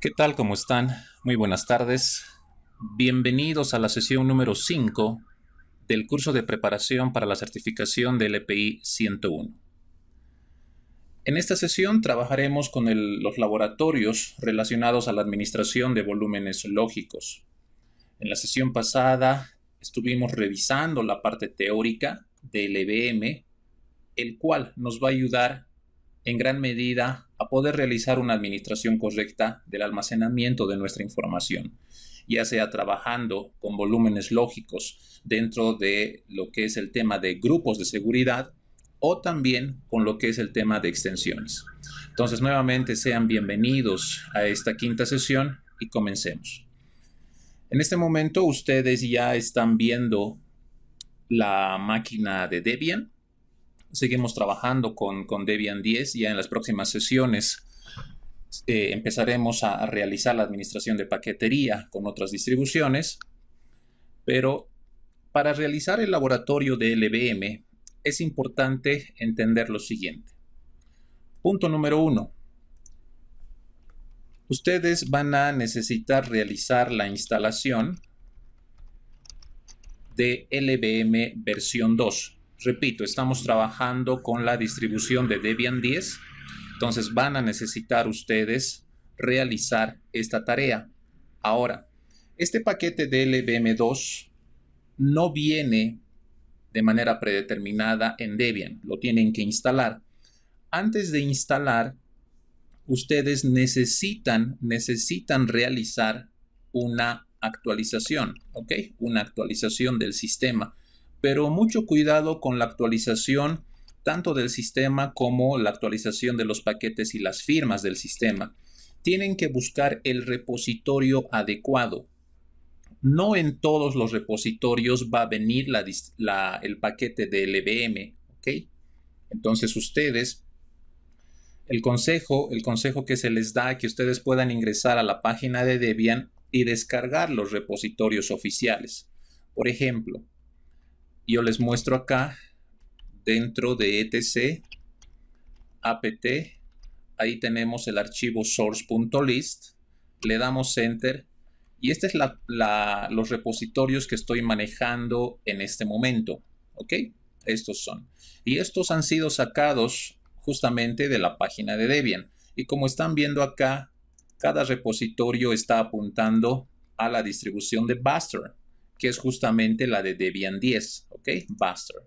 ¿Qué tal? ¿Cómo están? Muy buenas tardes. Bienvenidos a la sesión número 5 del curso de preparación para la certificación del EPI 101. En esta sesión trabajaremos con los laboratorios relacionados a la administración de volúmenes lógicos. En la sesión pasada estuvimos revisando la parte teórica del EBM, el cual nos va a ayudar en gran medida a poder realizar una administración correcta del almacenamiento de nuestra información, ya sea trabajando con volúmenes lógicos dentro de lo que es el tema de grupos de seguridad o también con lo que es el tema de extensiones. Entonces, nuevamente sean bienvenidos a esta quinta sesión y comencemos. En este momento ustedes ya están viendo la máquina de Debian seguimos trabajando con, Debian 10. Ya en las próximas sesiones eh, empezaremos a, realizar la administración de paquetería con otras distribuciones. Pero para realizar el laboratorio de LVM es importante entender lo siguiente. Punto número uno. Ustedes van a necesitar realizar la instalación de LVM versión 2. Repito, estamos trabajando con la distribución de Debian 10, entonces van a necesitar ustedes realizar esta tarea. Ahora, este paquete de LVM2 no viene de manera predeterminada en Debian, lo tienen que instalar. Antes de instalar, ustedes necesitan, necesitan realizar una actualización, ¿ok? Una actualización del sistema pero mucho cuidado con la actualización tanto del sistema como la actualización de los paquetes y las firmas del sistema. Tienen que buscar el repositorio adecuado. No en todos los repositorios va a venir el paquete de LVM, ¿ok? Entonces ustedes, el consejo, el consejo que se les da que ustedes puedan ingresar a la página de Debian y descargar los repositorios oficiales. Por ejemplo, yo les muestro acá dentro de etc apt ahí tenemos el archivo source.list le damos enter y estos es los repositorios que estoy manejando en este momento ok estos son. Y estos han sido sacados justamente de la página de Debian. Y como están viendo acá cada repositorio está apuntando a la distribución de Buster que es justamente la de Debian 10, Buster.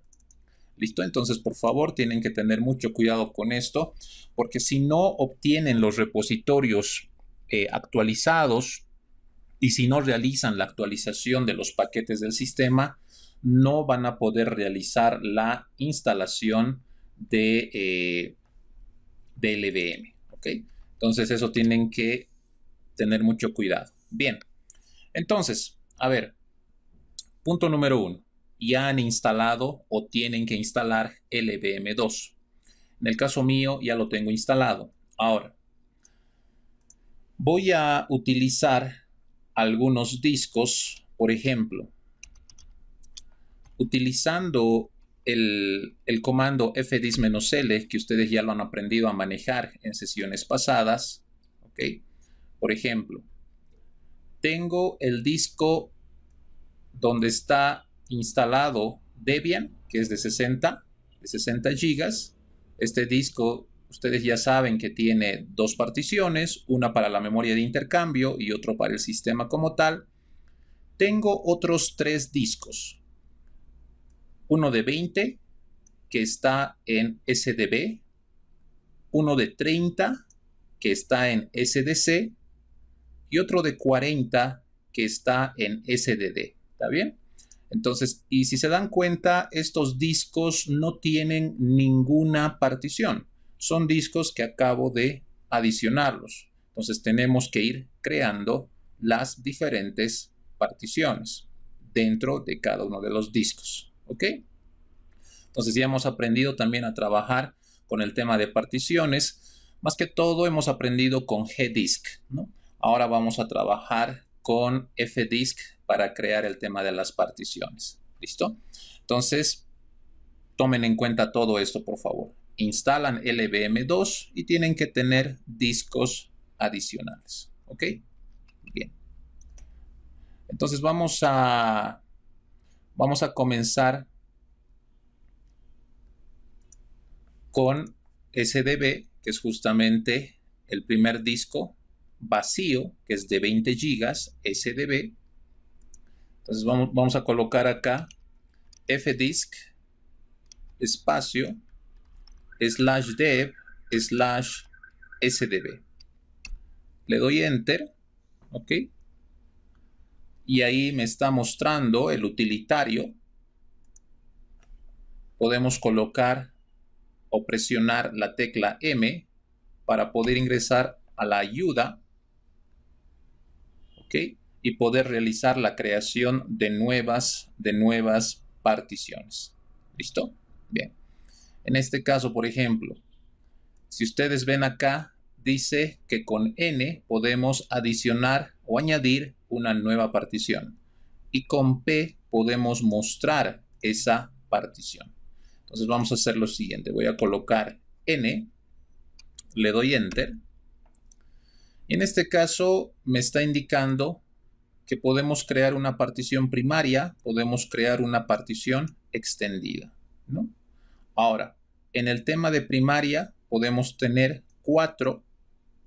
¿Listo? Entonces, por favor, tienen que tener mucho cuidado con esto, porque si no obtienen los repositorios eh, actualizados y si no realizan la actualización de los paquetes del sistema, no van a poder realizar la instalación de, eh, de LVM, ¿ok? Entonces, eso tienen que tener mucho cuidado. Bien, entonces, a ver, Punto número uno. Ya han instalado o tienen que instalar LVM2. En el caso mío ya lo tengo instalado. Ahora, voy a utilizar algunos discos, por ejemplo, utilizando el, el comando fdisk-l que ustedes ya lo han aprendido a manejar en sesiones pasadas. ¿ok? Por ejemplo, tengo el disco donde está instalado Debian, que es de 60, de 60 gigas. Este disco, ustedes ya saben que tiene dos particiones, una para la memoria de intercambio y otro para el sistema como tal. Tengo otros tres discos. Uno de 20, que está en SDB. Uno de 30, que está en SDC. Y otro de 40, que está en SDD. ¿Está bien? Entonces, y si se dan cuenta, estos discos no tienen ninguna partición. Son discos que acabo de adicionarlos. Entonces, tenemos que ir creando las diferentes particiones dentro de cada uno de los discos. ¿Ok? Entonces, ya hemos aprendido también a trabajar con el tema de particiones. Más que todo, hemos aprendido con Gdisk, ¿no? Ahora vamos a trabajar con fdisk para crear el tema de las particiones. ¿Listo? Entonces, tomen en cuenta todo esto, por favor. Instalan LVM2 y tienen que tener discos adicionales. ¿Ok? Bien. Entonces vamos a, vamos a comenzar con SDB, que es justamente el primer disco vacío, que es de 20 GB SDB. Entonces vamos, vamos a colocar acá fdisk espacio slash dev slash sdb. Le doy enter, ¿ok? Y ahí me está mostrando el utilitario. Podemos colocar o presionar la tecla M para poder ingresar a la ayuda, ¿ok? Y poder realizar la creación de nuevas, de nuevas particiones. ¿Listo? Bien. En este caso, por ejemplo, si ustedes ven acá, dice que con n podemos adicionar o añadir una nueva partición. Y con p podemos mostrar esa partición. Entonces vamos a hacer lo siguiente. Voy a colocar n, le doy enter. Y en este caso me está indicando que podemos crear una partición primaria, podemos crear una partición extendida. ¿no? Ahora, en el tema de primaria podemos tener cuatro,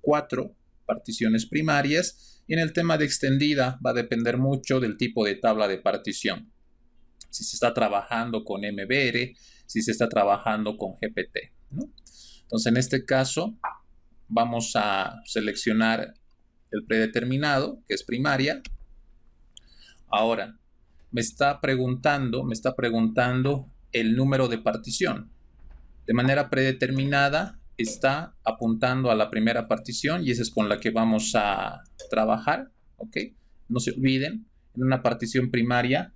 cuatro particiones primarias y en el tema de extendida va a depender mucho del tipo de tabla de partición. Si se está trabajando con MBR, si se está trabajando con GPT. Entonces, en este caso, vamos a seleccionar el predeterminado, que es primaria. Ahora, me está preguntando, me está preguntando el número de partición. De manera predeterminada está apuntando a la primera partición y esa es con la que vamos a trabajar, ¿ok? No se olviden, en una partición primaria,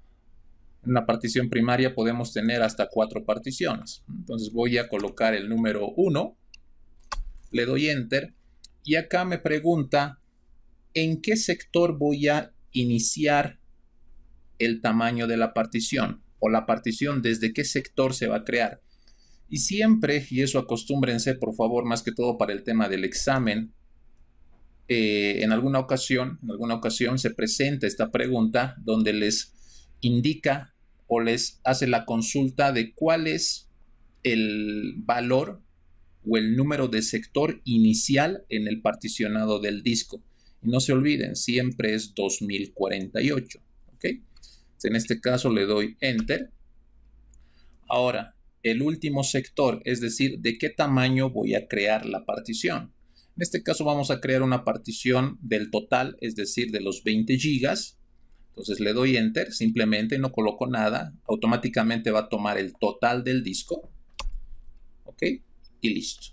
en una partición primaria podemos tener hasta cuatro particiones. Entonces voy a colocar el número 1, le doy Enter y acá me pregunta en qué sector voy a iniciar el tamaño de la partición o la partición desde qué sector se va a crear. Y siempre, y eso acostúmbrense por favor, más que todo para el tema del examen, eh, en alguna ocasión, en alguna ocasión se presenta esta pregunta donde les indica o les hace la consulta de cuál es el valor o el número de sector inicial en el particionado del disco. Y no se olviden, siempre es 2048. ¿Ok? En este caso le doy Enter. Ahora, el último sector, es decir, de qué tamaño voy a crear la partición. En este caso vamos a crear una partición del total, es decir, de los 20 gigas. Entonces le doy Enter, simplemente no coloco nada, automáticamente va a tomar el total del disco. ¿Ok? Y listo.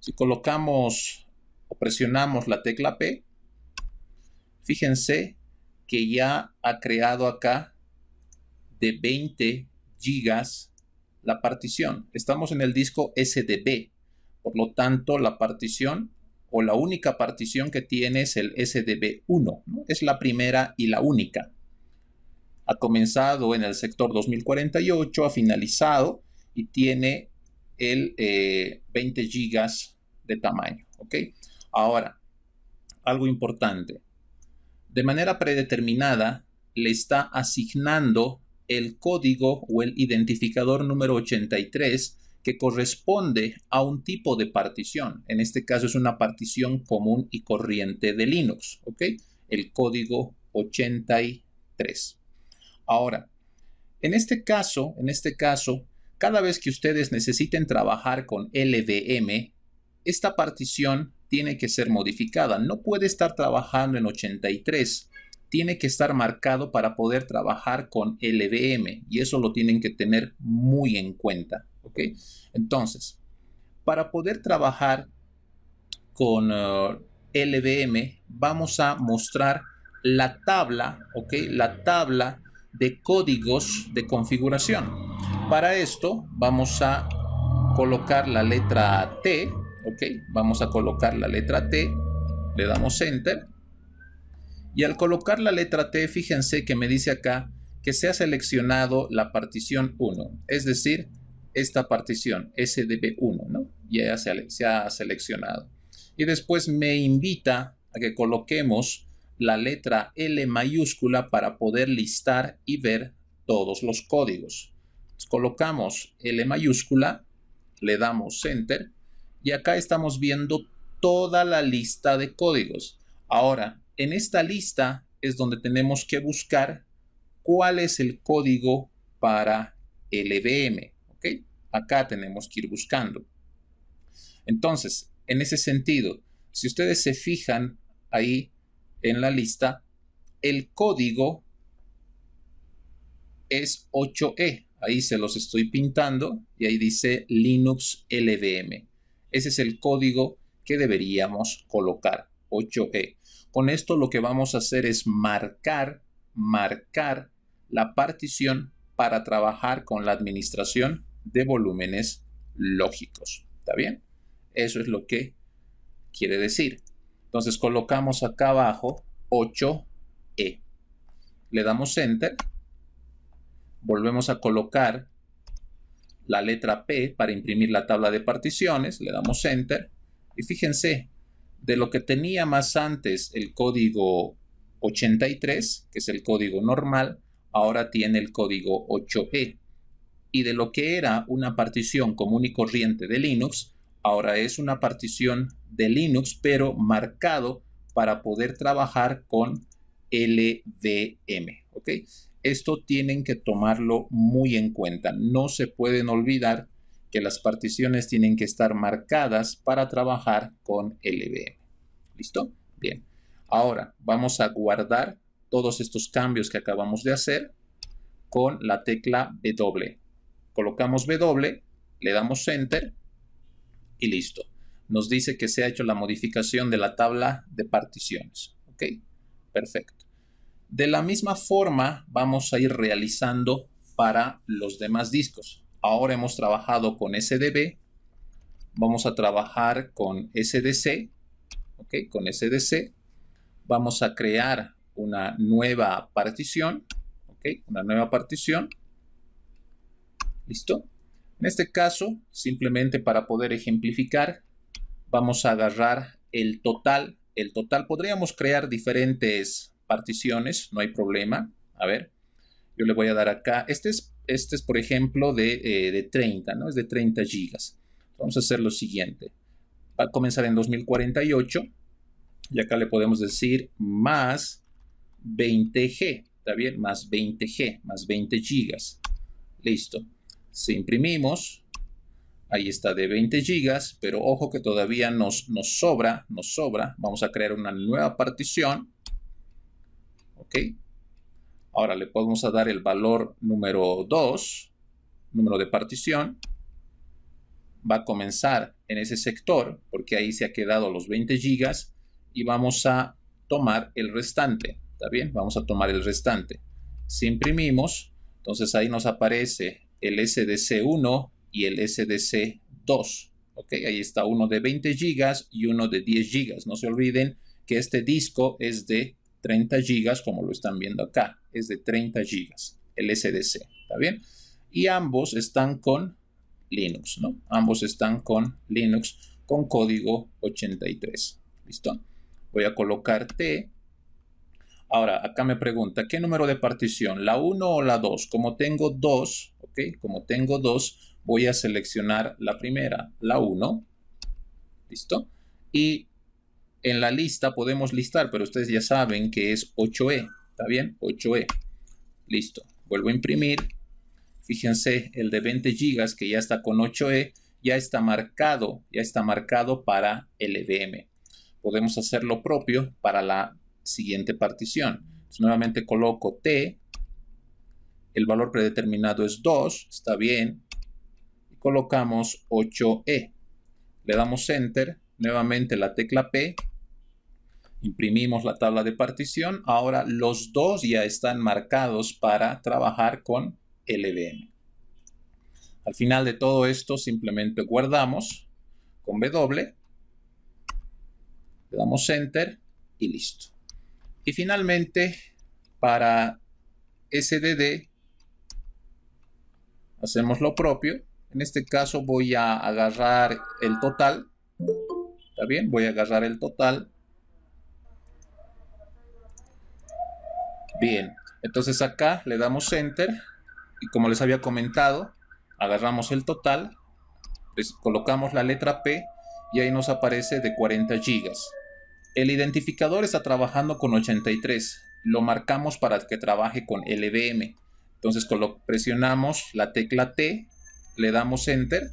Si colocamos o presionamos la tecla P, fíjense que ya ha creado acá de 20 gigas la partición. Estamos en el disco SDB. Por lo tanto, la partición o la única partición que tiene es el SDB1. Es la primera y la única. Ha comenzado en el sector 2048, ha finalizado y tiene el 20 eh, gigas de tamaño. ¿ok? Ahora, algo importante. De manera predeterminada, le está asignando el código o el identificador número 83 que corresponde a un tipo de partición. En este caso es una partición común y corriente de Linux, ¿ok? El código 83. Ahora, en este caso, en este caso, cada vez que ustedes necesiten trabajar con LVM, esta partición tiene que ser modificada. No puede estar trabajando en 83 tiene que estar marcado para poder trabajar con LVM y eso lo tienen que tener muy en cuenta. ¿ok? Entonces, para poder trabajar con uh, LVM, vamos a mostrar la tabla, ¿ok? La tabla de códigos de configuración. Para esto, vamos a colocar la letra T, ¿ok? Vamos a colocar la letra T, le damos Enter y al colocar la letra T, fíjense que me dice acá que se ha seleccionado la partición 1, es decir, esta partición SDB1, ¿no? Ya se, se ha seleccionado. Y después me invita a que coloquemos la letra L mayúscula para poder listar y ver todos los códigos. colocamos L mayúscula, le damos Enter y acá estamos viendo toda la lista de códigos. Ahora, en esta lista es donde tenemos que buscar cuál es el código para LVM. ¿ok? Acá tenemos que ir buscando. Entonces, en ese sentido, si ustedes se fijan ahí en la lista, el código es 8E. Ahí se los estoy pintando y ahí dice Linux LVM. Ese es el código que deberíamos colocar, 8E. Con esto lo que vamos a hacer es marcar, marcar la partición para trabajar con la administración de volúmenes lógicos. ¿Está bien? Eso es lo que quiere decir. Entonces colocamos acá abajo 8E. Le damos Enter. Volvemos a colocar la letra P para imprimir la tabla de particiones. Le damos Enter. Y fíjense, de lo que tenía más antes el código 83, que es el código normal, ahora tiene el código 8E. Y de lo que era una partición común y corriente de Linux, ahora es una partición de Linux, pero marcado para poder trabajar con LVM. Esto tienen que tomarlo muy en cuenta. No se pueden olvidar que las particiones tienen que estar marcadas para trabajar con LVM. ¿Listo? Bien. Ahora vamos a guardar todos estos cambios que acabamos de hacer con la tecla W. Colocamos W, le damos Enter y listo. Nos dice que se ha hecho la modificación de la tabla de particiones. ¿Ok? Perfecto. De la misma forma vamos a ir realizando para los demás discos. Ahora hemos trabajado con SDB. Vamos a trabajar con SDC. ¿Ok? Con SDC. Vamos a crear una nueva partición. ¿Ok? Una nueva partición. ¿Listo? En este caso, simplemente para poder ejemplificar, vamos a agarrar el total. El total, podríamos crear diferentes particiones, no hay problema. A ver, yo le voy a dar acá. Este es, este es por ejemplo, de, de 30, ¿no? Es de 30 gigas. Vamos a hacer lo siguiente. Va a comenzar en 2048. Y acá le podemos decir más 20G. ¿Está bien? Más 20G, más 20 gigas. Listo. Si imprimimos, ahí está de 20 gigas, pero ojo que todavía nos, nos sobra, nos sobra. Vamos a crear una nueva partición. Ok. Ahora le podemos dar el valor número 2, número de partición. Va a comenzar en ese sector, porque ahí se ha quedado los 20 gigas. Y vamos a tomar el restante. ¿Está bien? Vamos a tomar el restante. Si imprimimos, entonces ahí nos aparece el SDC1 y el SDC2. ¿ok? Ahí está uno de 20 GB y uno de 10 GB. No se olviden que este disco es de 30 GB, como lo están viendo acá. Es de 30 GB, el SDC. ¿Está bien? Y ambos están con Linux, ¿no? Ambos están con Linux con código 83. ¿Listo? Voy a colocar T Ahora, acá me pregunta, ¿qué número de partición? ¿La 1 o la 2? Como tengo 2, ¿ok? Como tengo 2, voy a seleccionar la primera, la 1. ¿Listo? Y en la lista podemos listar, pero ustedes ya saben que es 8E. ¿Está bien? 8E. Listo. Vuelvo a imprimir. Fíjense, el de 20 GB que ya está con 8E, ya está marcado, ya está marcado para LVM. Podemos hacer lo propio para la siguiente partición. nuevamente coloco T, el valor predeterminado es 2, está bien, y colocamos 8E. Le damos Enter, nuevamente la tecla P, imprimimos la tabla de partición, ahora los dos ya están marcados para trabajar con LVM. Al final de todo esto simplemente guardamos con W, le damos Enter y listo. Y finalmente, para SDD, hacemos lo propio. En este caso voy a agarrar el total. ¿Está bien? Voy a agarrar el total. Bien, entonces acá le damos Enter y como les había comentado, agarramos el total, colocamos la letra P y ahí nos aparece de 40 gigas. El identificador está trabajando con 83. Lo marcamos para que trabaje con LVM. Entonces presionamos la tecla T, le damos Enter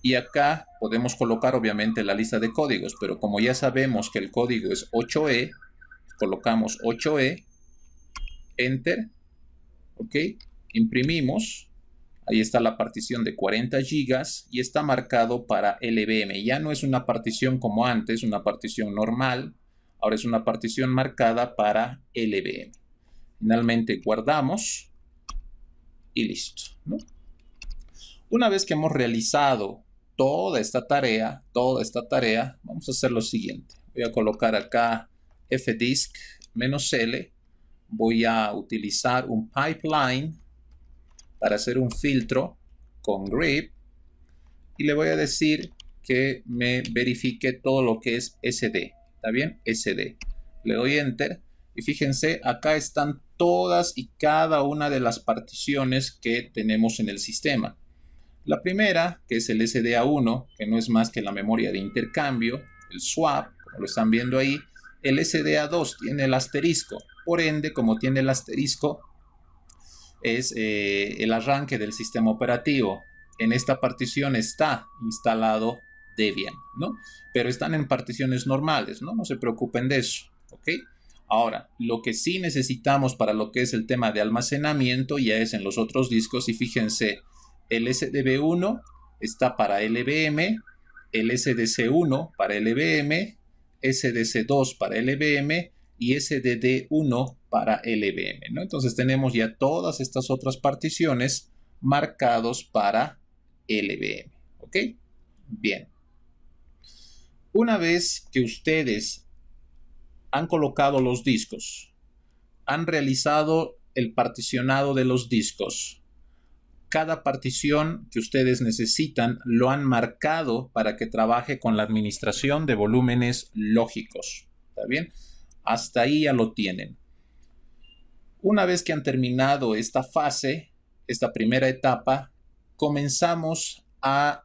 y acá podemos colocar obviamente la lista de códigos, pero como ya sabemos que el código es 8E, colocamos 8E, Enter, ok, imprimimos, ahí está la partición de 40 gigas y está marcado para LVM. Ya no es una partición como antes, una partición normal, ahora es una partición marcada para LVM. Finalmente guardamos y listo. Una vez que hemos realizado toda esta tarea, toda esta tarea, vamos a hacer lo siguiente. Voy a colocar acá fdisk "-l". Voy a utilizar un pipeline para hacer un filtro con grep y le voy a decir que me verifique todo lo que es SD. ¿Está bien? SD. Le doy enter y fíjense, acá están todas y cada una de las particiones que tenemos en el sistema. La primera, que es el SDA1, que no es más que la memoria de intercambio, el swap, como lo están viendo ahí. El SDA2 tiene el asterisco. Por ende, como tiene el asterisco, es eh, el arranque del sistema operativo. En esta partición está instalado Debian, ¿no? Pero están en particiones normales, ¿no? No se preocupen de eso, ¿ok? Ahora, lo que sí necesitamos para lo que es el tema de almacenamiento ya es en los otros discos y fíjense, el SDB1 está para LVM, el SDC1 para LVM, SDC2 para LVM y SDD1 para LVM. ¿no? Entonces tenemos ya todas estas otras particiones marcados para LVM. ¿Ok? Bien. Una vez que ustedes han colocado los discos, han realizado el particionado de los discos, cada partición que ustedes necesitan lo han marcado para que trabaje con la administración de volúmenes lógicos. ¿Está bien? Hasta ahí ya lo tienen. Una vez que han terminado esta fase, esta primera etapa, comenzamos a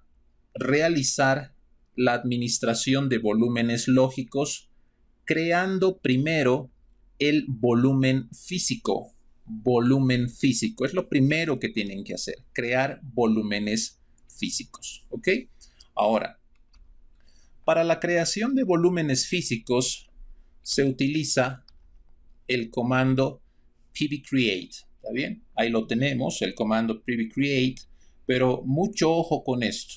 realizar la administración de volúmenes lógicos creando primero el volumen físico volumen físico. Es lo primero que tienen que hacer, crear volúmenes físicos. ¿Ok? Ahora, para la creación de volúmenes físicos se utiliza el comando pbcreate. ¿Está bien? Ahí lo tenemos, el comando pbcreate, pero mucho ojo con esto.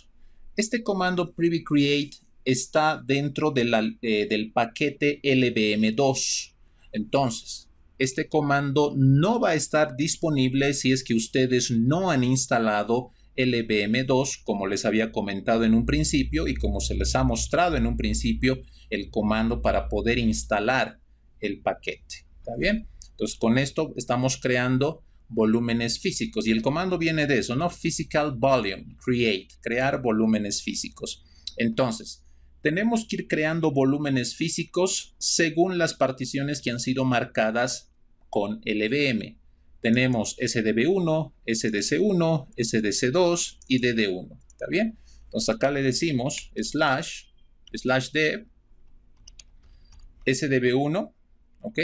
Este comando pbcreate está dentro eh, del paquete LVM2. Entonces, este comando no va a estar disponible si es que ustedes no han instalado LVM2 como les había comentado en un principio y como se les ha mostrado en un principio el comando para poder instalar el paquete. ¿Está bien? Entonces con esto estamos creando volúmenes físicos y el comando viene de eso, ¿no? Physical Volume, Create, crear volúmenes físicos. Entonces, tenemos que ir creando volúmenes físicos según las particiones que han sido marcadas con LVM. Tenemos SDB1, SDC1, SDC2 y DD1. ¿Está bien? Entonces acá le decimos slash, slash dev, SDB1, ¿ok?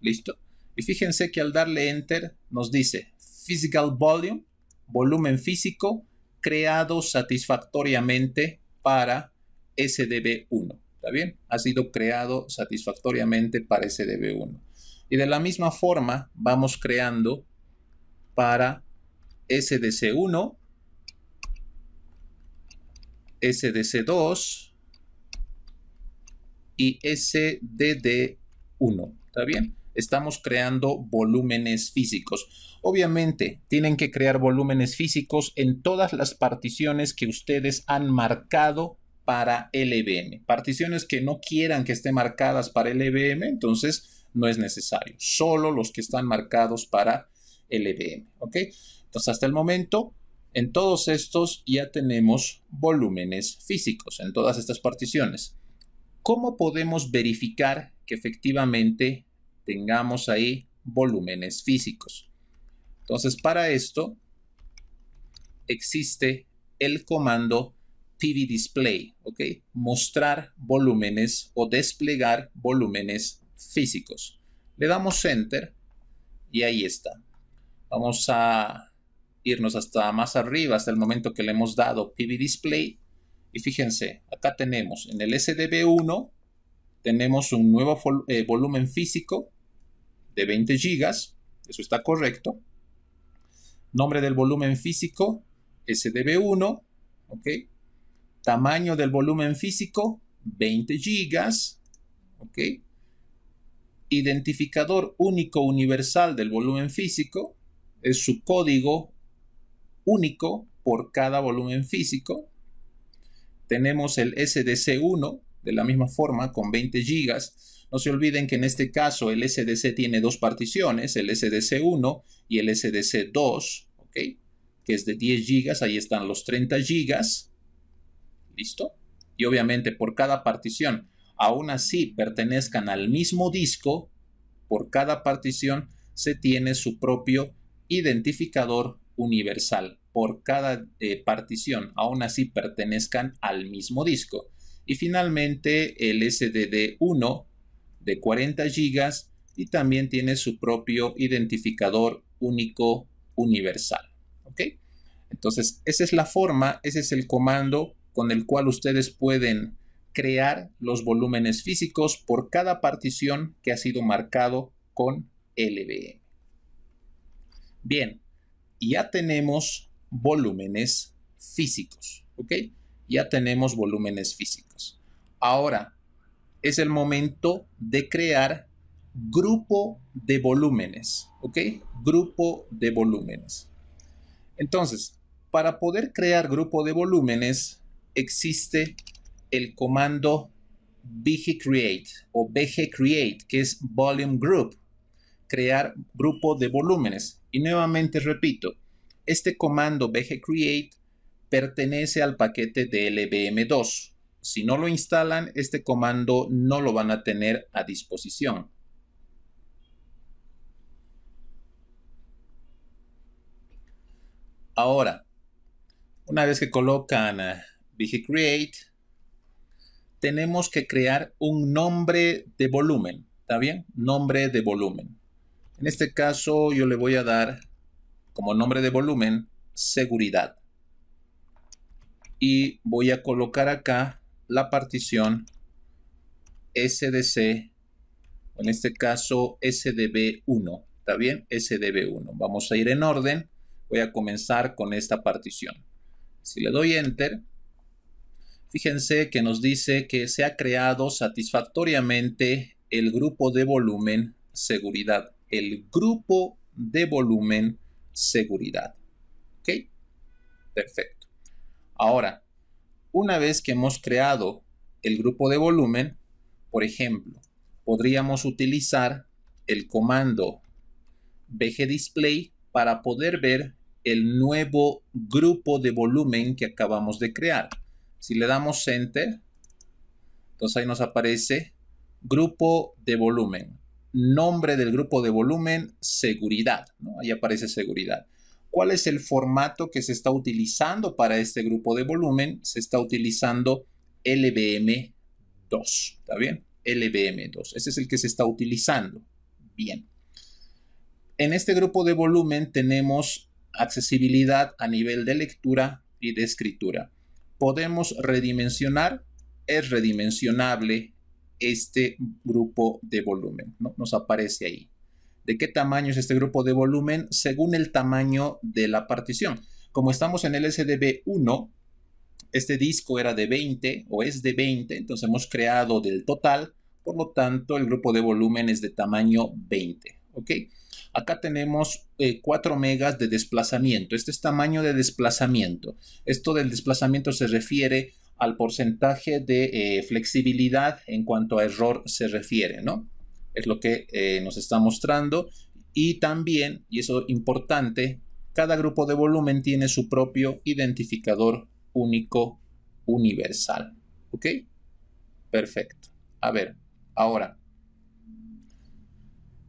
Listo. Y fíjense que al darle enter nos dice physical volume, volumen físico creado satisfactoriamente para SDB1. ¿Está bien? Ha sido creado satisfactoriamente para SDB1. Y de la misma forma vamos creando para SDC1, SDC2 y SDD1. ¿Está bien? Estamos creando volúmenes físicos. Obviamente, tienen que crear volúmenes físicos en todas las particiones que ustedes han marcado para LVM. Particiones que no quieran que estén marcadas para LVM, entonces no es necesario. Solo los que están marcados para LVM. ¿Ok? Entonces, hasta el momento, en todos estos ya tenemos volúmenes físicos, en todas estas particiones. ¿Cómo podemos verificar que efectivamente tengamos ahí volúmenes físicos. Entonces, para esto existe el comando PV ¿ok? Mostrar volúmenes o desplegar volúmenes físicos. Le damos Enter y ahí está. Vamos a irnos hasta más arriba, hasta el momento que le hemos dado PV Display. Y fíjense, acá tenemos en el SDB1, tenemos un nuevo eh, volumen físico de 20 gigas. Eso está correcto. Nombre del volumen físico, SDB1. ¿Ok? Tamaño del volumen físico, 20 gigas. ¿Ok? Identificador único universal del volumen físico es su código único por cada volumen físico. Tenemos el SDC1 de la misma forma con 20 gigas. No se olviden que en este caso el SDC tiene dos particiones, el SDC1 y el SDC2, ¿ok? Que es de 10 gigas, ahí están los 30 gigas. ¿Listo? Y obviamente por cada partición, aún así pertenezcan al mismo disco, por cada partición se tiene su propio identificador universal. Por cada eh, partición, aún así pertenezcan al mismo disco. Y finalmente el SDD1 de 40 GB y también tiene su propio identificador único universal. ¿Ok? Entonces, esa es la forma, ese es el comando con el cual ustedes pueden crear los volúmenes físicos por cada partición que ha sido marcado con LBM. Bien, ya tenemos volúmenes físicos, ¿ok? Ya tenemos volúmenes físicos. Ahora, es el momento de crear grupo de volúmenes, ¿ok? Grupo de volúmenes. Entonces, para poder crear grupo de volúmenes, existe el comando bgcreate o bgcreate, que es volume group, crear grupo de volúmenes. Y nuevamente repito, este comando bgcreate pertenece al paquete de LBM2. Si no lo instalan, este comando no lo van a tener a disposición. Ahora, una vez que colocan uh, bgcreate, tenemos que crear un nombre de volumen. ¿Está bien? Nombre de volumen. En este caso yo le voy a dar como nombre de volumen seguridad. Y voy a colocar acá la partición SDC, en este caso SDB1. ¿Está bien? SDB1. Vamos a ir en orden. Voy a comenzar con esta partición. Si le doy Enter, fíjense que nos dice que se ha creado satisfactoriamente el grupo de volumen seguridad el grupo de volumen seguridad. ¿Ok? Perfecto. Ahora, una vez que hemos creado el grupo de volumen, por ejemplo, podríamos utilizar el comando bgdisplay para poder ver el nuevo grupo de volumen que acabamos de crear. Si le damos Enter, entonces ahí nos aparece grupo de volumen nombre del grupo de volumen, seguridad. Ahí aparece seguridad. ¿Cuál es el formato que se está utilizando para este grupo de volumen? Se está utilizando LBM2. ¿Está bien? LBM2. Ese es el que se está utilizando. Bien. En este grupo de volumen tenemos accesibilidad a nivel de lectura y de escritura. Podemos redimensionar, es redimensionable este grupo de volumen. ¿no? Nos aparece ahí. ¿De qué tamaño es este grupo de volumen? Según el tamaño de la partición. Como estamos en el SDB1, este disco era de 20 o es de 20, entonces hemos creado del total, por lo tanto el grupo de volumen es de tamaño 20. ¿ok? Acá tenemos 4 eh, megas de desplazamiento. Este es tamaño de desplazamiento. Esto del desplazamiento se refiere al porcentaje de eh, flexibilidad en cuanto a error se refiere, ¿no? Es lo que eh, nos está mostrando. Y también, y eso es importante, cada grupo de volumen tiene su propio identificador único universal. ¿Ok? Perfecto. A ver, ahora.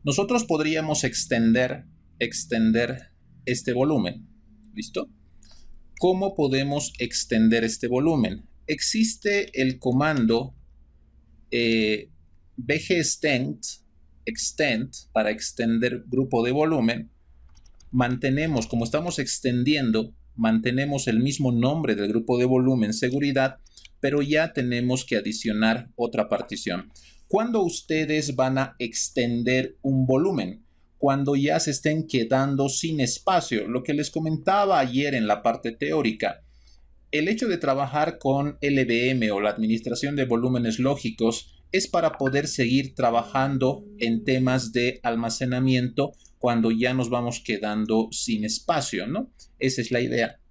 Nosotros podríamos extender, extender este volumen. ¿Listo? ¿Cómo podemos extender este volumen? Existe el comando eh, bgextend, extend, para extender grupo de volumen. Mantenemos, como estamos extendiendo, mantenemos el mismo nombre del grupo de volumen seguridad, pero ya tenemos que adicionar otra partición. ¿Cuándo ustedes van a extender un volumen? Cuando ya se estén quedando sin espacio. Lo que les comentaba ayer en la parte teórica. El hecho de trabajar con LBM o la administración de volúmenes lógicos es para poder seguir trabajando en temas de almacenamiento cuando ya nos vamos quedando sin espacio, ¿no? Esa es la idea.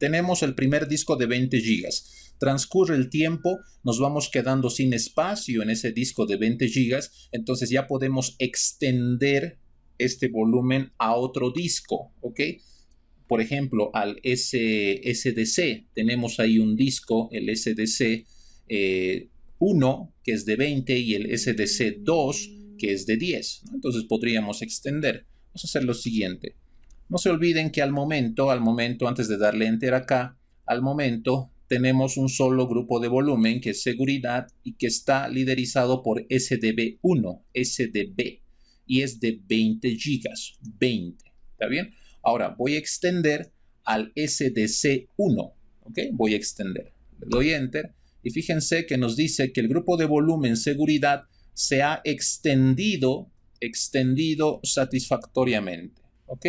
Tenemos el primer disco de 20 gigas. Transcurre el tiempo, nos vamos quedando sin espacio en ese disco de 20 gigas, entonces ya podemos extender este volumen a otro disco, ¿ok? Por ejemplo, al SDC, tenemos ahí un disco, el SDC 1, que es de 20, y el SDC 2, que es de 10. Entonces podríamos extender. Vamos a hacer lo siguiente. No se olviden que al momento, al momento, antes de darle enter acá, al momento tenemos un solo grupo de volumen que es seguridad y que está liderizado por SDB1, SDB, y es de 20 gigas, 20, ¿está bien? Ahora voy a extender al SDC1, ¿ok? Voy a extender, le doy enter y fíjense que nos dice que el grupo de volumen seguridad se ha extendido, extendido satisfactoriamente, ¿ok?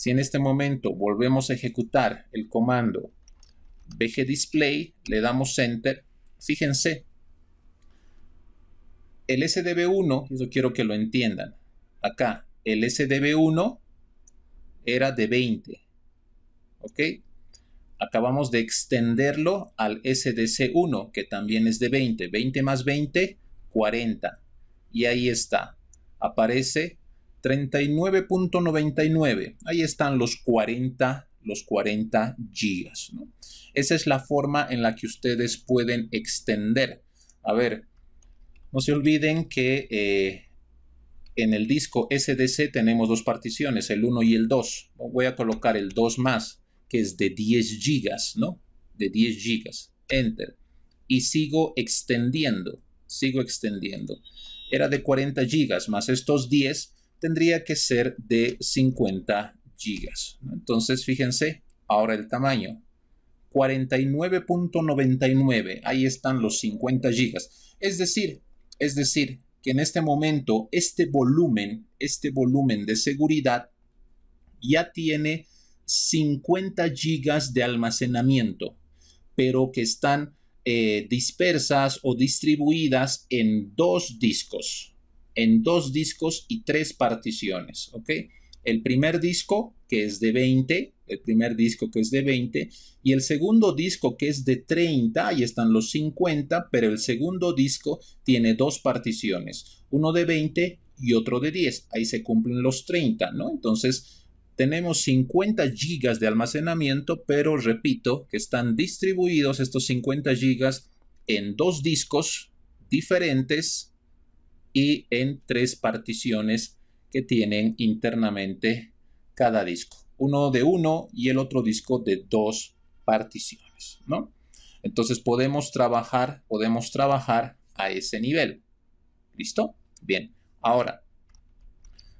Si en este momento volvemos a ejecutar el comando bgdisplay, le damos enter, fíjense, el SDB1, eso quiero que lo entiendan, acá, el SDB1 era de 20, ¿ok? Acabamos de extenderlo al SDC1, que también es de 20. 20 más 20, 40. Y ahí está. Aparece 39.99. Ahí están los 40, los 40 gigas. Esa es la forma en la que ustedes pueden extender. A ver, no se olviden que eh, en el disco SDC tenemos dos particiones, el 1 y el 2. Voy a colocar el 2 más, que es de 10 gigas, ¿no? De 10 gigas. Enter. Y sigo extendiendo, sigo extendiendo. Era de 40 gigas más estos 10 tendría que ser de 50 gigas. Entonces, fíjense, ahora el tamaño. 49.99, ahí están los 50 gigas. Es decir, es decir, que en este momento este volumen, este volumen de seguridad ya tiene 50 gigas de almacenamiento, pero que están eh, dispersas o distribuidas en dos discos en dos discos y tres particiones, ¿ok? El primer disco, que es de 20, el primer disco que es de 20, y el segundo disco que es de 30, ahí están los 50, pero el segundo disco tiene dos particiones, uno de 20 y otro de 10, ahí se cumplen los 30, ¿no? Entonces, tenemos 50 gigas de almacenamiento, pero repito que están distribuidos estos 50 gigas en dos discos diferentes y en tres particiones que tienen internamente cada disco. Uno de uno y el otro disco de dos particiones, ¿no? Entonces podemos trabajar, podemos trabajar a ese nivel. ¿Listo? Bien. Ahora,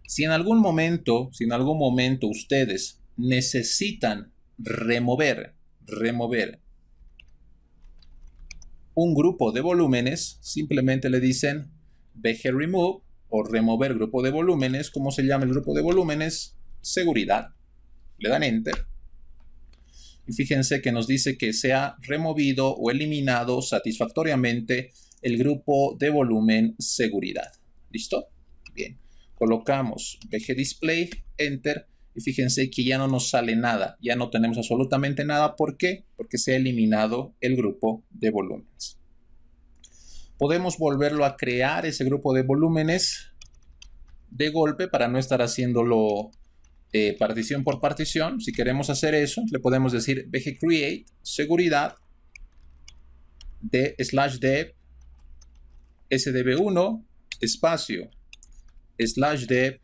si en algún momento, si en algún momento ustedes necesitan remover, remover un grupo de volúmenes, simplemente le dicen BG Remove o remover grupo de volúmenes. ¿Cómo se llama el grupo de volúmenes? Seguridad. Le dan Enter. Y fíjense que nos dice que se ha removido o eliminado satisfactoriamente el grupo de volumen seguridad. ¿Listo? Bien. Colocamos BG Display, Enter. Y fíjense que ya no nos sale nada. Ya no tenemos absolutamente nada. ¿Por qué? Porque se ha eliminado el grupo de volúmenes podemos volverlo a crear ese grupo de volúmenes de golpe para no estar haciéndolo eh, partición por partición. Si queremos hacer eso, le podemos decir bg create seguridad de slash dev sdb1 espacio slash dev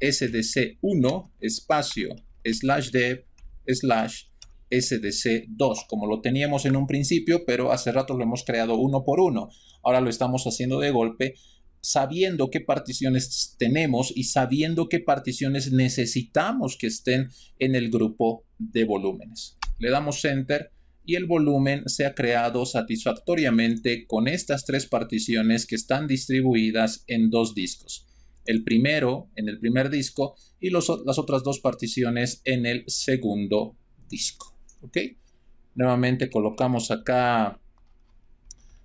sdc1 espacio slash dev slash sdc2, como lo teníamos en un principio, pero hace rato lo hemos creado uno por uno. Ahora lo estamos haciendo de golpe, sabiendo qué particiones tenemos y sabiendo qué particiones necesitamos que estén en el grupo de volúmenes. Le damos Enter y el volumen se ha creado satisfactoriamente con estas tres particiones que están distribuidas en dos discos. El primero en el primer disco y las otras dos particiones en el segundo disco. ¿Ok? Nuevamente colocamos acá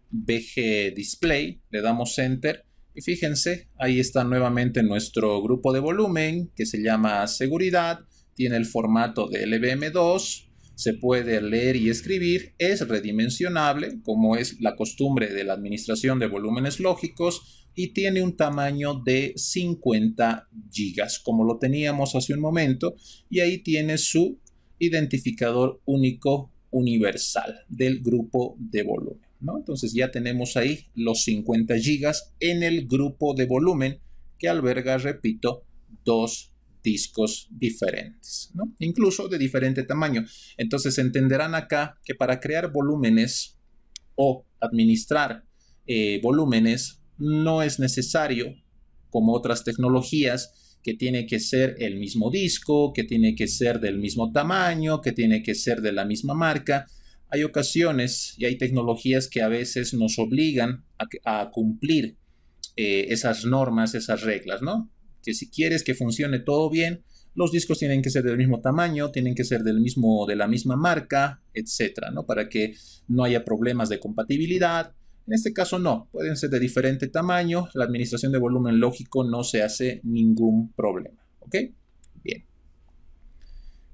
BG Display, le damos Enter y fíjense, ahí está nuevamente nuestro grupo de volumen que se llama seguridad, tiene el formato de LVM2, se puede leer y escribir, es redimensionable, como es la costumbre de la administración de volúmenes lógicos, y tiene un tamaño de 50 gigas, como lo teníamos hace un momento, y ahí tiene su identificador único universal del grupo de volumen. ¿no? Entonces ya tenemos ahí los 50 gigas en el grupo de volumen que alberga, repito, dos discos diferentes, ¿no? incluso de diferente tamaño. Entonces entenderán acá que para crear volúmenes o administrar eh, volúmenes no es necesario, como otras tecnologías, que tiene que ser el mismo disco, que tiene que ser del mismo tamaño, que tiene que ser de la misma marca. Hay ocasiones y hay tecnologías que a veces nos obligan a, cumplir eh, esas normas, esas reglas, ¿no? que si quieres que funcione todo bien, los discos tienen que ser del mismo tamaño, tienen que ser del mismo, de la misma marca, etcétera, ¿no? Para que no haya problemas de compatibilidad. En este caso no, pueden ser de diferente tamaño, la administración de volumen lógico no se hace ningún problema, ¿ok? Bien.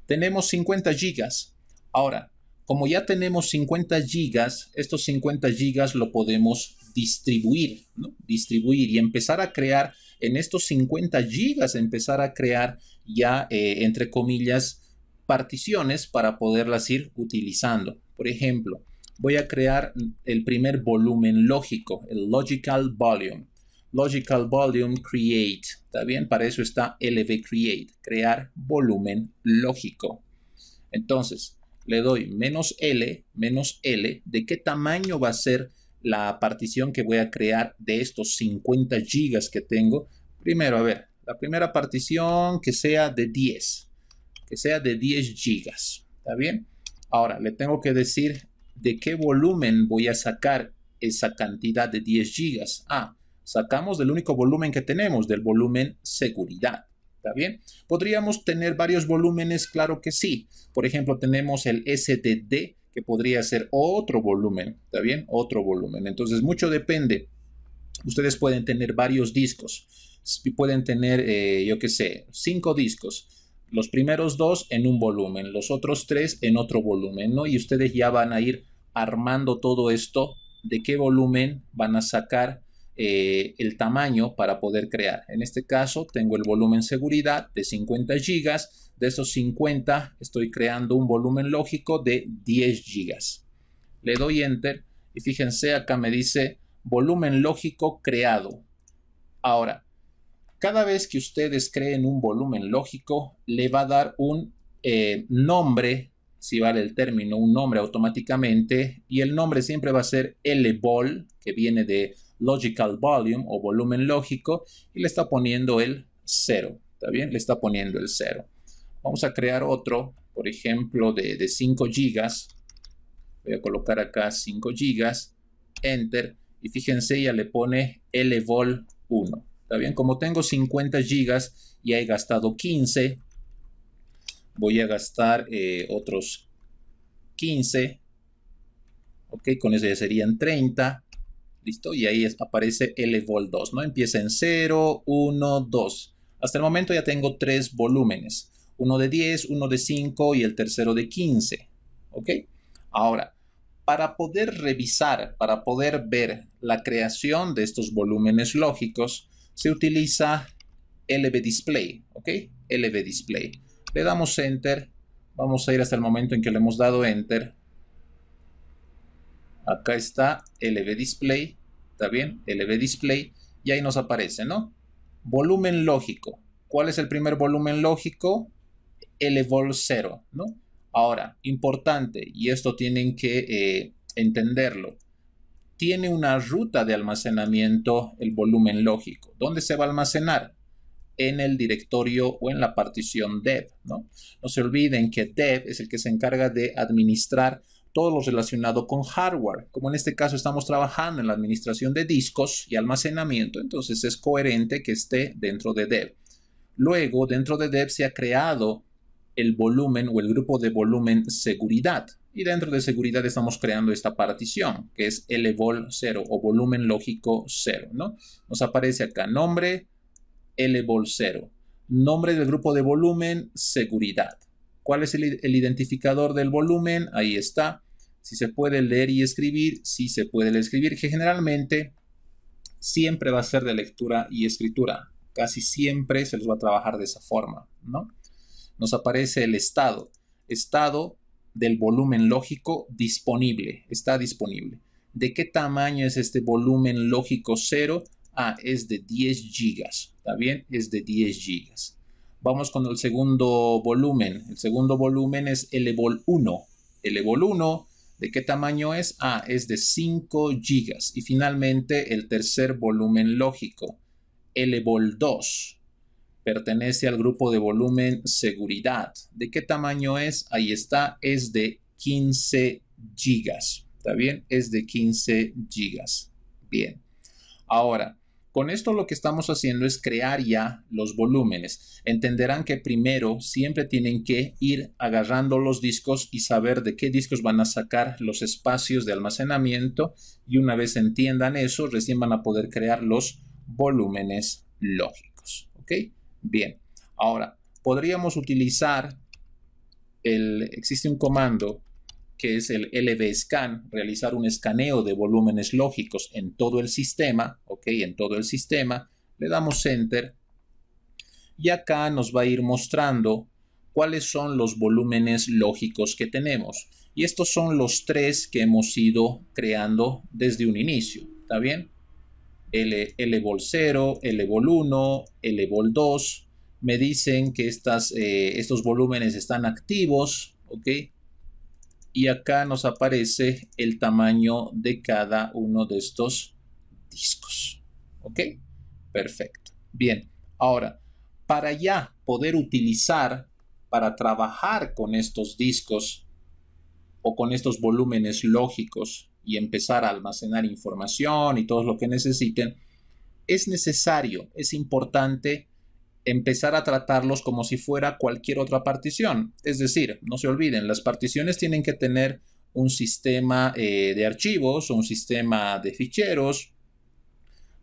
Tenemos 50 gigas. Ahora, como ya tenemos 50 gigas, estos 50 gigas lo podemos distribuir. Distribuir y empezar a crear en estos 50 gigas empezar a crear ya, eh, entre comillas, particiones para poderlas ir utilizando. Por ejemplo, voy a crear el primer volumen lógico, el logical volume. Logical volume create. ¿Está bien? Para eso está lv create, crear volumen lógico. Entonces, le doy menos L, menos L, ¿de qué tamaño va a ser la partición que voy a crear de estos 50 gigas que tengo. Primero, a ver, la primera partición que sea de 10, que sea de 10 gigas, ¿está bien? Ahora, le tengo que decir de qué volumen voy a sacar esa cantidad de 10 gigas. Ah, sacamos del único volumen que tenemos, del volumen seguridad. ¿Está bien? ¿Podríamos tener varios volúmenes? Claro que sí. Por ejemplo, tenemos el SDD que podría ser otro volumen, ¿está bien? Otro volumen. Entonces, mucho depende. Ustedes pueden tener varios discos. Pueden tener, eh, yo qué sé, cinco discos. Los primeros dos en un volumen, los otros tres en otro volumen, ¿no? Y ustedes ya van a ir armando todo esto de qué volumen van a sacar eh, el tamaño para poder crear. En este caso, tengo el volumen seguridad de 50 gigas de esos 50 estoy creando un volumen lógico de 10 gigas. Le doy enter y fíjense acá me dice volumen lógico creado. Ahora, cada vez que ustedes creen un volumen lógico, le va a dar un eh, nombre, si vale el término, un nombre automáticamente, y el nombre siempre va a ser LVOL, que viene de Logical Volume o volumen lógico, y le está poniendo el 0. ¿Está bien? Le está poniendo el 0. Vamos a crear otro, por ejemplo, de, 5 gigas. Voy a colocar acá 5 gigas, Enter, y fíjense, ya le pone LVOL 1. ¿Está bien? Como tengo 50 gigas y he gastado 15, voy a gastar eh, otros 15. Ok, con eso ya serían 30. Listo, y ahí aparece LVOL 2, ¿no? Empieza en 0, 1, 2. Hasta el momento ya tengo tres volúmenes uno de 10, uno de 5 y el tercero de 15. ¿Ok? Ahora, para poder revisar, para poder ver la creación de estos volúmenes lógicos, se utiliza LV Display. ¿Ok? LV Display. Le damos Enter. Vamos a ir hasta el momento en que le hemos dado Enter. Acá está LV Display. ¿Está bien? LV Display. Y ahí nos aparece, ¿no? Volumen lógico. ¿Cuál es el primer volumen lógico? Elevol 0, ¿no? Ahora, importante, y esto tienen que eh, entenderlo, tiene una ruta de almacenamiento el volumen lógico. ¿Dónde se va a almacenar? En el directorio o en la partición dev, ¿no? No se olviden que dev es el que se encarga de administrar todo lo relacionado con hardware. Como en este caso estamos trabajando en la administración de discos y almacenamiento, entonces es coherente que esté dentro de dev. Luego, dentro de dev se ha creado el volumen o el grupo de volumen seguridad. Y dentro de seguridad estamos creando esta partición, que es lvol 0 o volumen lógico 0, ¿no? Nos aparece acá nombre lvol 0, nombre del grupo de volumen seguridad. ¿Cuál es el, identificador del volumen? Ahí está. Si se puede leer y escribir, sí se puede leer y escribir, que generalmente siempre va a ser de lectura y escritura. Casi siempre se les va a trabajar de esa forma, ¿no? nos aparece el estado. Estado del volumen lógico disponible. Está disponible. ¿De qué tamaño es este volumen lógico cero? Ah, es de 10 gigas. ¿Está bien? Es de 10 gigas. Vamos con el segundo volumen. El segundo volumen es LVOL 1. LVOL 1, ¿de qué tamaño es? Ah, es de 5 gigas. Y finalmente el tercer volumen lógico, LVOL 2 pertenece al grupo de volumen seguridad. ¿De qué tamaño es? Ahí está, es de 15 gigas. ¿Está bien? Es de 15 gigas. Bien. Ahora, con esto lo que estamos haciendo es crear ya los volúmenes. Entenderán que primero siempre tienen que ir agarrando los discos y saber de qué discos van a sacar los espacios de almacenamiento y una vez entiendan eso, recién van a poder crear los volúmenes lógicos. ¿Ok? Bien, ahora podríamos utilizar el, existe un comando que es el lvscan, realizar un escaneo de volúmenes lógicos en todo el sistema, ok, en todo el sistema, le damos enter y acá nos va a ir mostrando cuáles son los volúmenes lógicos que tenemos. Y estos son los tres que hemos ido creando desde un inicio, ¿está bien? L, L-Vol 0, L-Vol 1, L-Vol 2. Me dicen que eh, estos volúmenes están activos, ¿ok? Y acá nos aparece el tamaño de cada uno de estos discos, ¿ok? Perfecto. Bien, ahora, para ya poder utilizar, para trabajar con estos discos o con estos volúmenes lógicos, y empezar a almacenar información y todo lo que necesiten, es necesario, es importante empezar a tratarlos como si fuera cualquier otra partición. Es decir, no se olviden, las particiones tienen que tener un sistema eh, de archivos, un sistema de ficheros.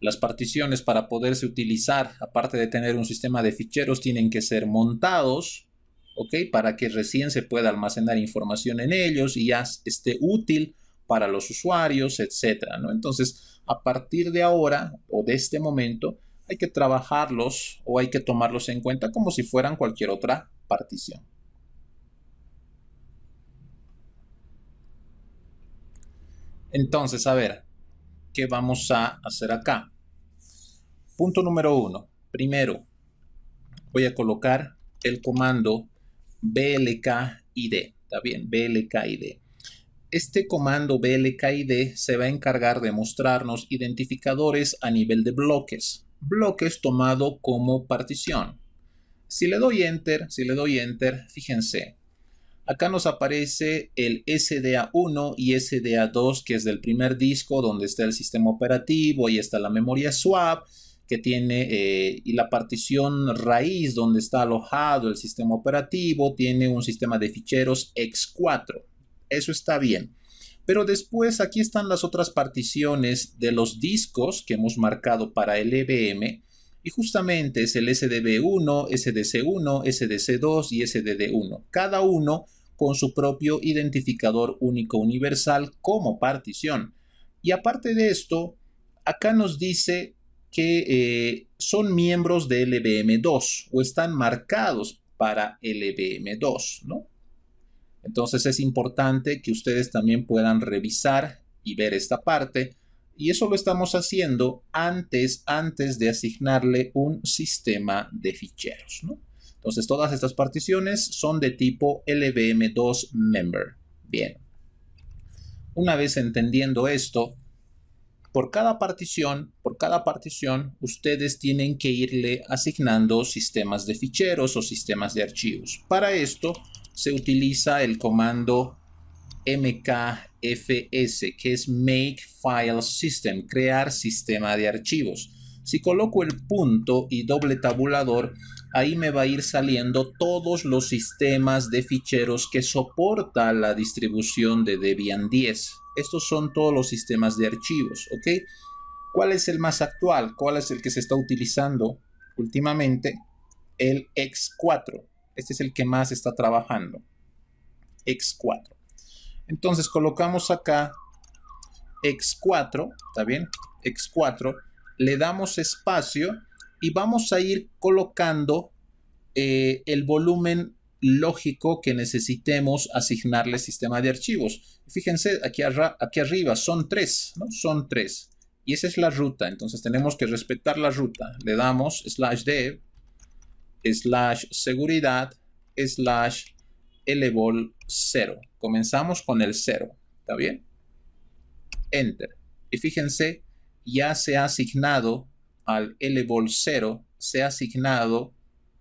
Las particiones para poderse utilizar, aparte de tener un sistema de ficheros, tienen que ser montados, ¿ok? Para que recién se pueda almacenar información en ellos y ya esté útil para los usuarios, etcétera, ¿no? Entonces, a partir de ahora o de este momento, hay que trabajarlos o hay que tomarlos en cuenta como si fueran cualquier otra partición. Entonces, a ver, ¿qué vamos a hacer acá? Punto número uno. Primero, voy a colocar el comando blkid. ¿Está bien? blkid. Este comando blkid se va a encargar de mostrarnos identificadores a nivel de bloques, bloques tomado como partición. Si le doy enter, si le doy enter, fíjense, acá nos aparece el SDA1 y SDA2, que es del primer disco donde está el sistema operativo, y está la memoria swap, que tiene eh, y la partición raíz donde está alojado el sistema operativo tiene un sistema de ficheros X4 eso está bien. Pero después aquí están las otras particiones de los discos que hemos marcado para el EVM y justamente es el SDB1, SDC1, SDC2 y SDD1. Cada uno con su propio identificador único universal como partición. Y aparte de esto, acá nos dice que eh, son miembros de LVM2 o están marcados para LVM2, ¿no? Entonces es importante que ustedes también puedan revisar y ver esta parte. Y eso lo estamos haciendo antes, antes de asignarle un sistema de ficheros. Entonces, todas estas particiones son de tipo LVM2 member. Bien. Una vez entendiendo esto, por cada partición, por cada partición, ustedes tienen que irle asignando sistemas de ficheros o sistemas de archivos. Para esto se utiliza el comando mkfs, que es Make File System, crear sistema de archivos. Si coloco el punto y doble tabulador, ahí me va a ir saliendo todos los sistemas de ficheros que soporta la distribución de Debian 10. Estos son todos los sistemas de archivos, ¿ok? ¿Cuál es el más actual? ¿Cuál es el que se está utilizando últimamente? El X4. Este es el que más está trabajando. X4. Entonces colocamos acá X4, ¿está bien? X4, le damos espacio y vamos a ir colocando eh, el volumen lógico que necesitemos asignarle sistema de archivos. Fíjense, aquí, aquí arriba son tres, ¿no? Son tres. Y esa es la ruta, entonces tenemos que respetar la ruta. Le damos slash dev, slash seguridad, slash lvol 0. Comenzamos con el 0, ¿está bien? Enter. Y fíjense, ya se ha asignado al lvol 0, se ha asignado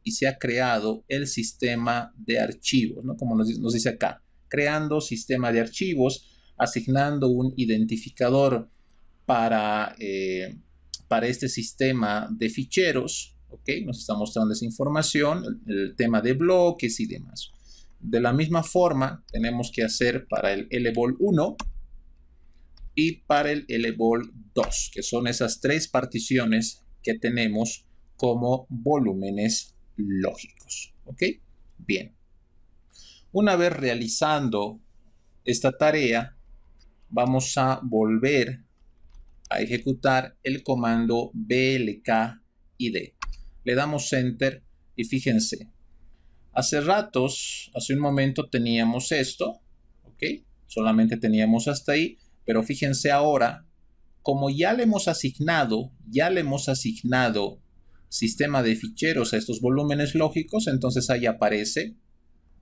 y se ha creado el sistema de archivos, ¿no? Como nos, dice acá, creando sistema de archivos, asignando un identificador para, eh, para este sistema de ficheros, ¿ok? Nos está mostrando esa información, el, tema de bloques y demás. De la misma forma, tenemos que hacer para el LVOL 1 y para el LVOL 2, que son esas tres particiones que tenemos como volúmenes lógicos. ¿Ok? Bien. Una vez realizando esta tarea, vamos a volver a ejecutar el comando blk id. Le damos enter y fíjense, hace ratos, hace un momento teníamos esto, ¿ok? Solamente teníamos hasta ahí, pero fíjense ahora, como ya le hemos asignado, ya le hemos asignado sistema de ficheros a estos volúmenes lógicos, entonces ahí aparece.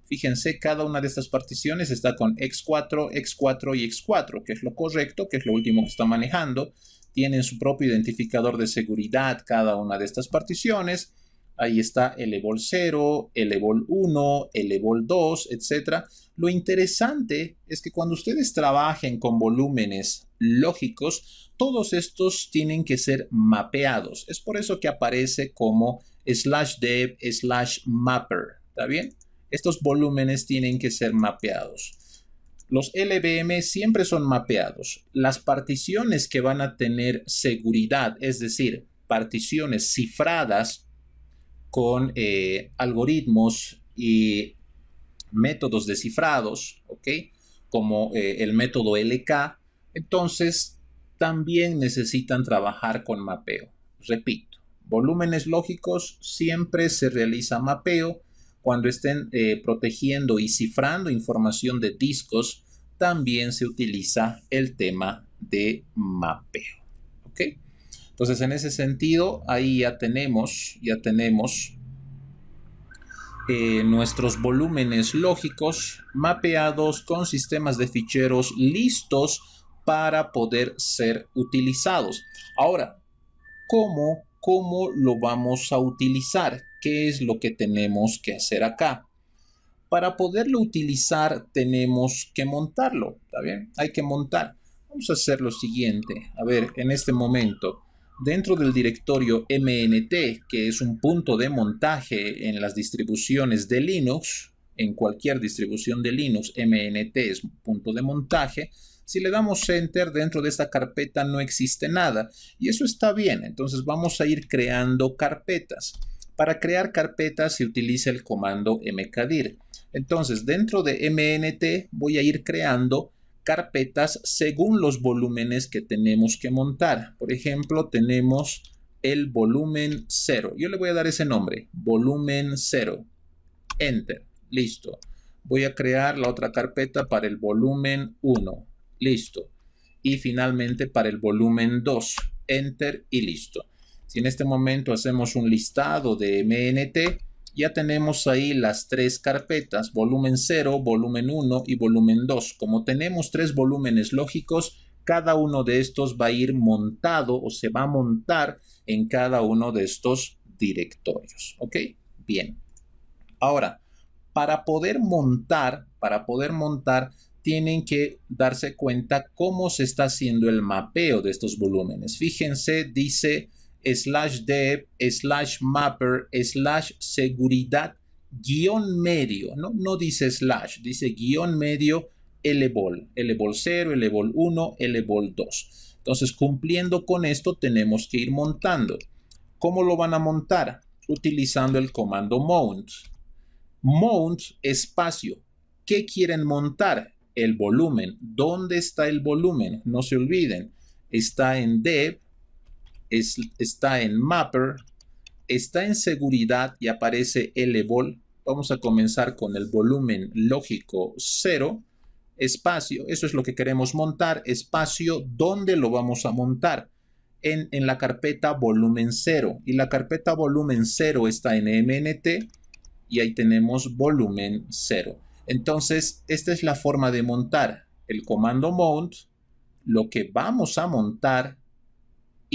Fíjense, cada una de estas particiones está con x4, x4 y x4, que es lo correcto, que es lo último que está manejando. Tienen su propio identificador de seguridad cada una de estas particiones. Ahí está el EVOL 0, el EVOL 1, el EVOL 2, etc. Lo interesante es que cuando ustedes trabajen con volúmenes lógicos, todos estos tienen que ser mapeados. Es por eso que aparece como slash dev slash mapper. ¿Está bien? Estos volúmenes tienen que ser mapeados. Los LVM siempre son mapeados. Las particiones que van a tener seguridad, es decir, particiones cifradas con eh, algoritmos y métodos descifrados, ¿ok? Como eh, el método LK, entonces también necesitan trabajar con mapeo. Repito, volúmenes lógicos siempre se realiza mapeo. Cuando estén eh, protegiendo y cifrando información de discos, también se utiliza el tema de mapeo. ¿Ok? Entonces, en ese sentido, ahí ya tenemos, ya tenemos eh, nuestros volúmenes lógicos mapeados con sistemas de ficheros listos para poder ser utilizados. Ahora, ¿cómo, ¿cómo lo vamos a utilizar? ¿Qué es lo que tenemos que hacer acá? Para poderlo utilizar tenemos que montarlo, ¿está bien? Hay que montar. Vamos a hacer lo siguiente. A ver, en este momento, dentro del directorio MNT, que es un punto de montaje en las distribuciones de Linux, en cualquier distribución de Linux, MNT es un punto de montaje, si le damos enter dentro de esta carpeta no existe nada y eso está bien. Entonces vamos a ir creando carpetas. Para crear carpetas se utiliza el comando mkdir. Entonces dentro de mnt voy a ir creando carpetas según los volúmenes que tenemos que montar. Por ejemplo, tenemos el volumen 0. Yo le voy a dar ese nombre, volumen 0. Enter. Listo. Voy a crear la otra carpeta para el volumen 1. Listo. y finalmente para el volumen 2, enter y listo. Si en este momento hacemos un listado de MNT, ya tenemos ahí las tres carpetas, volumen 0, volumen 1 y volumen 2. Como tenemos tres volúmenes lógicos, cada uno de estos va a ir montado o se va a montar en cada uno de estos directorios. ¿Ok? Bien. Ahora, para poder montar, para poder montar, tienen que darse cuenta cómo se está haciendo el mapeo de estos volúmenes. Fíjense, dice slash dev, slash mapper, slash seguridad, guion medio, ¿no? No dice slash, dice guion medio LBOL, LBOL 0, LBOL 1, LBOL 2. Entonces, cumpliendo con esto, tenemos que ir montando. ¿Cómo lo van a montar? Utilizando el comando mount. Mount espacio. ¿Qué quieren montar? El volumen. ¿Dónde está el volumen? No se olviden. Está en dev, está en mapper, está en seguridad y aparece LVOL. Vamos a comenzar con el volumen lógico 0 espacio, eso es lo que queremos montar, espacio, ¿dónde lo vamos a montar? En, en, la carpeta volumen 0 y la carpeta volumen 0 está en MNT y ahí tenemos volumen 0. Entonces, esta es la forma de montar el comando mount, lo que vamos a montar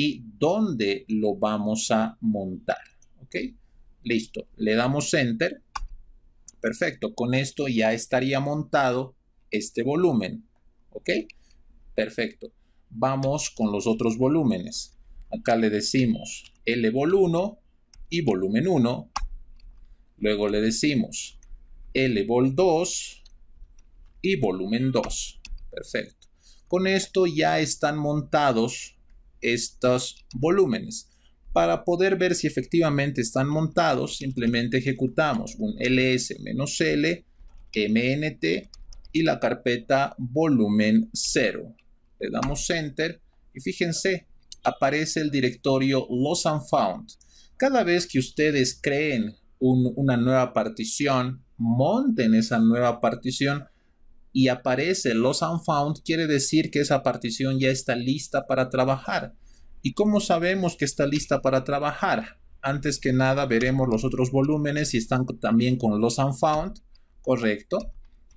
y dónde lo vamos a montar. ¿Ok? Listo. Le damos enter. Perfecto. Con esto ya estaría montado este volumen. ¿Ok? Perfecto. Vamos con los otros volúmenes. Acá le decimos L vol 1 y volumen 1. Luego le decimos L vol 2 y volumen 2. Perfecto. Con esto ya están montados estos volúmenes. Para poder ver si efectivamente están montados, simplemente ejecutamos un ls-l mnt y la carpeta volumen 0. Le damos enter y fíjense, aparece el directorio Lost and Found. Cada vez que ustedes creen una nueva partición, monten esa nueva partición y aparece Lost and Found, quiere decir que esa partición ya está lista para trabajar. ¿Y cómo sabemos que está lista para trabajar? Antes que nada veremos los otros volúmenes si están también con Lost and Found, correcto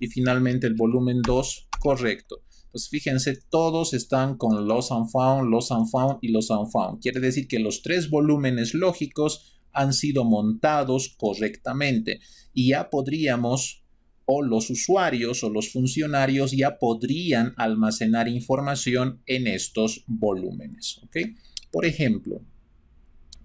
y finalmente el volumen 2 correcto. Pues fíjense, todos están con los and found, los and found y los and found. Quiere decir que los tres volúmenes lógicos han sido montados correctamente y ya podríamos o los usuarios o los funcionarios ya podrían almacenar información en estos volúmenes. ¿ok? Por ejemplo,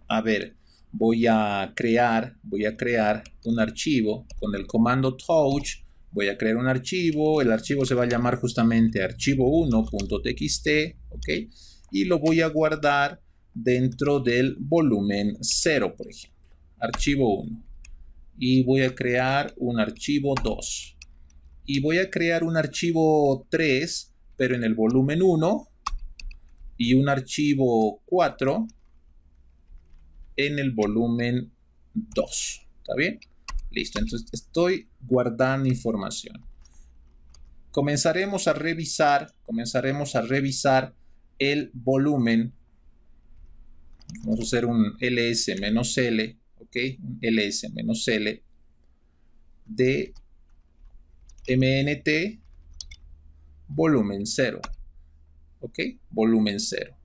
a ver, voy a crear, voy a crear un archivo con el comando touch voy a crear un archivo, el archivo se va a llamar justamente archivo1.txt, ¿ok? Y lo voy a guardar dentro del volumen 0, por ejemplo, archivo 1. Y voy a crear un archivo 2. Y voy a crear un archivo 3, pero en el volumen 1. Y un archivo 4 en el volumen 2. ¿Está bien? Listo, entonces estoy guardando información. Comenzaremos a revisar, comenzaremos a revisar el volumen. Vamos a hacer un ls-l, ls-l de mnt volumen 0, ok, volumen 0.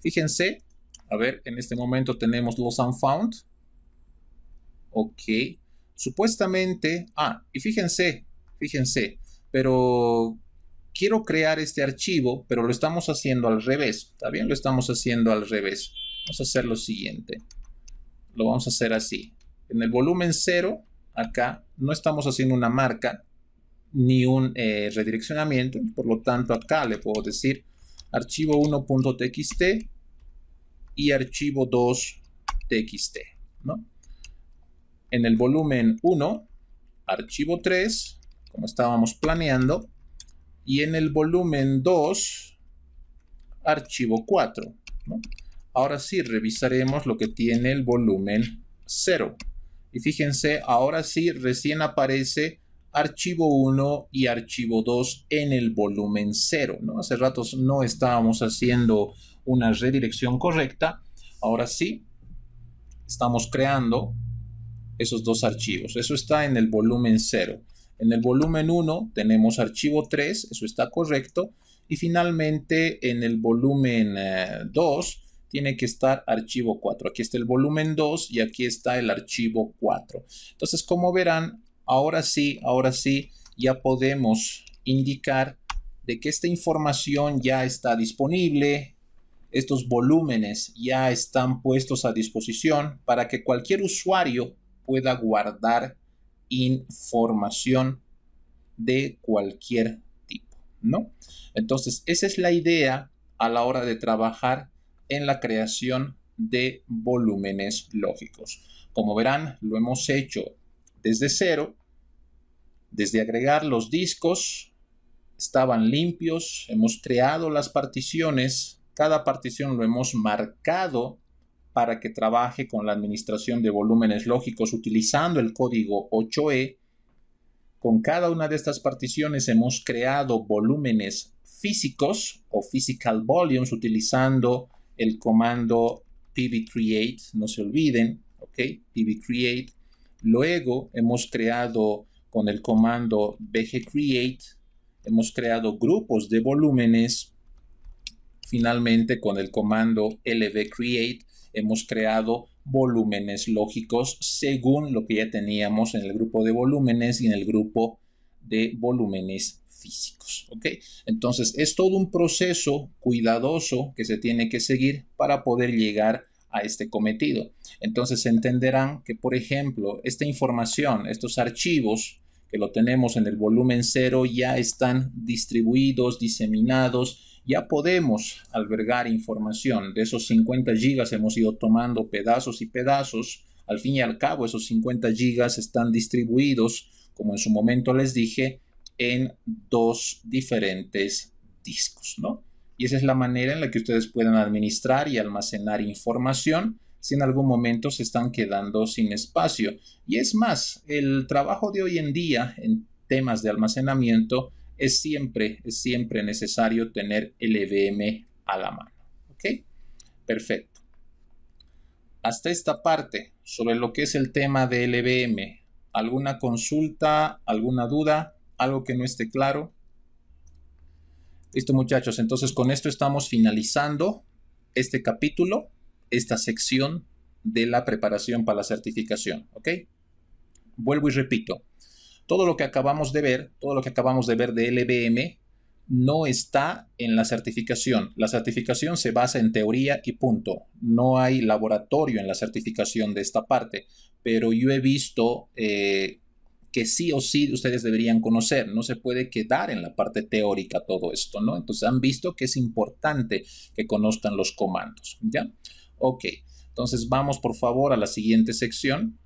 Fíjense, a ver, en este momento tenemos los unfound, ok, Supuestamente, ah, y fíjense, fíjense, pero quiero crear este archivo, pero lo estamos haciendo al revés. ¿Está bien? Lo estamos haciendo al revés. Vamos a hacer lo siguiente. Lo vamos a hacer así. En el volumen 0, acá, no estamos haciendo una marca ni un eh, redireccionamiento. Por lo tanto, acá le puedo decir archivo 1.txt y archivo 2.txt, ¿no? en el volumen 1, archivo 3, como estábamos planeando, y en el volumen 2, archivo 4. Ahora sí, revisaremos lo que tiene el volumen 0. Y fíjense, ahora sí, recién aparece archivo 1 y archivo 2 en el volumen 0. ¿no? Hace ratos no estábamos haciendo una redirección correcta. Ahora sí, estamos creando esos dos archivos. Eso está en el volumen 0. En el volumen 1 tenemos archivo 3, eso está correcto. Y finalmente en el volumen 2 eh, tiene que estar archivo 4. Aquí está el volumen 2 y aquí está el archivo 4. Entonces, como verán, ahora sí, ahora sí, ya podemos indicar de que esta información ya está disponible, estos volúmenes ya están puestos a disposición para que cualquier usuario pueda guardar información de cualquier tipo, ¿no? Entonces, esa es la idea a la hora de trabajar en la creación de volúmenes lógicos. Como verán, lo hemos hecho desde cero, desde agregar los discos, estaban limpios, hemos creado las particiones, cada partición lo hemos marcado para que trabaje con la administración de volúmenes lógicos utilizando el código 8E. Con cada una de estas particiones hemos creado volúmenes físicos o physical volumes utilizando el comando pvcreate, no se olviden, ok, pvcreate. Luego hemos creado con el comando bgcreate, hemos creado grupos de volúmenes. Finalmente con el comando lvcreate hemos creado volúmenes lógicos según lo que ya teníamos en el grupo de volúmenes y en el grupo de volúmenes ¿ok? Entonces es todo un proceso cuidadoso que se tiene que seguir para poder llegar a este cometido. Entonces entenderán que, por ejemplo, esta información, estos archivos que lo tenemos en el volumen 0 ya están distribuidos, diseminados, ya podemos albergar información. De esos 50 gigas hemos ido tomando pedazos y pedazos. Al fin y al cabo, esos 50 gigas están distribuidos, como en su momento les dije, en dos diferentes discos, ¿no? Y esa es la manera en la que ustedes pueden administrar y almacenar información si en algún momento se están quedando sin espacio. Y es más, el trabajo de hoy en día en temas de almacenamiento es siempre, es siempre necesario tener el EVM a la mano. ¿Ok? Perfecto. Hasta esta parte sobre lo que es el tema del EVM. ¿Alguna consulta? ¿Alguna duda? Algo que no esté claro. Listo muchachos, entonces con esto estamos finalizando este capítulo, esta sección de la preparación para la certificación, ¿ok? Vuelvo y repito, todo lo que acabamos de ver, todo lo que acabamos de ver de LBM no está en la certificación. La certificación se basa en teoría y punto. No hay laboratorio en la certificación de esta parte, pero yo he visto eh, que sí o sí ustedes deberían conocer. No se puede quedar en la parte teórica todo esto, ¿no? Entonces han visto que es importante que conozcan los comandos, ¿ya? Ok, entonces vamos por favor a la siguiente sección.